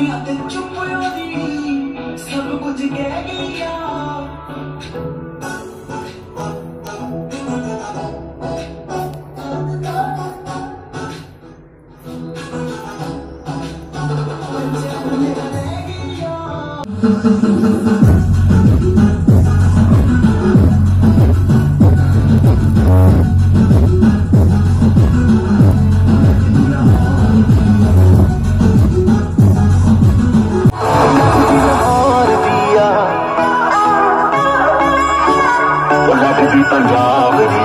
ਦੁਨੀਆ ਤੇ ਚੁੱਪ ਹੋਈ ਸਭ ਕੁਝ ਕਹਿ ਗਈ ਆ ਲਾਹੌਰ लड़की पंजाब